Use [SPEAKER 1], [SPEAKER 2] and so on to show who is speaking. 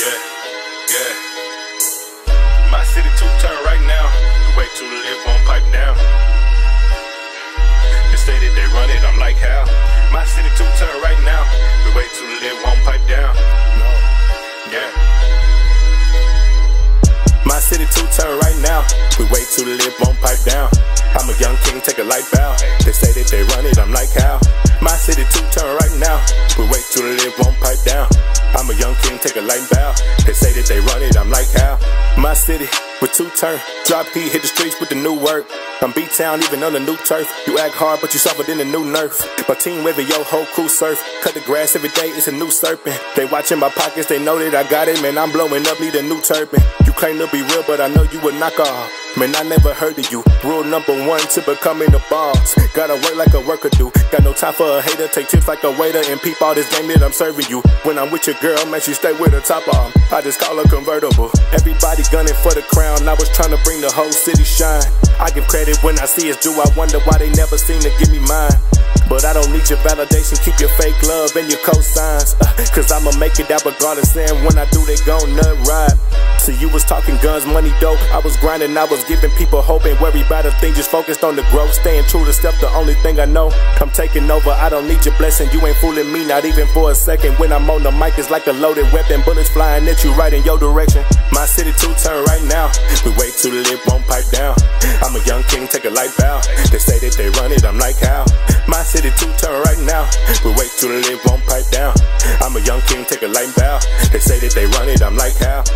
[SPEAKER 1] Yeah, yeah. My city too turn right now. The way to live won't pipe down. They say that they run it, I'm like how? My city too turn right now. The way to live won't pipe down. No. Yeah. My city two turn right now. We way too live, won't pipe down. I'm a young king, take a light bow. They say that they A young king, take a light bow. They say that they run it, I'm like how? My city with two turn. Drop heat, hit the streets with the new work. I'm beat town, even on the new turf. You act hard, but you suffered in the new nerf. My team waving your whole crew surf. Cut the grass every day, it's a new serpent. They watching my pockets, they know that I got it, man. I'm blowing up, need a new turban. You claim to be real, but I know you a knockoff. Man, I never heard of you. Rule number one to becoming a boss. Gotta work like a worker do. Got no time for a hater. Take tips like a waiter and peep all this game that I'm serving you. When I'm with your girl, man, she stay with her top off. I just call her convertible. Everybody gunning for the crown. I was trying to bring the whole city shine. I give credit when I see it's due. I wonder why they never seem to give me mine. But I don't need your validation, keep your fake love and your cosigns. Uh, Cause I'ma make it out regardless, and when I do, they gon' nut ride. So you was talking guns, money, dope. I was grinding, I was giving people hope. Ain't worried about a thing, just focused on the growth. Staying true to step, the only thing I know. I'm taking over, I don't need your blessing. You ain't fooling me, not even for a second. When I'm on the mic, it's like a loaded weapon. Bullets flying at you right in your direction. My city two turn right now. We wait to live, won't pipe down. I'm a young king, take a light bow. They say that they run it, I'm like how? My city two turn right now. We wait to live, won't pipe down. I'm a young king, take a light bow. They say that they run it, I'm like how?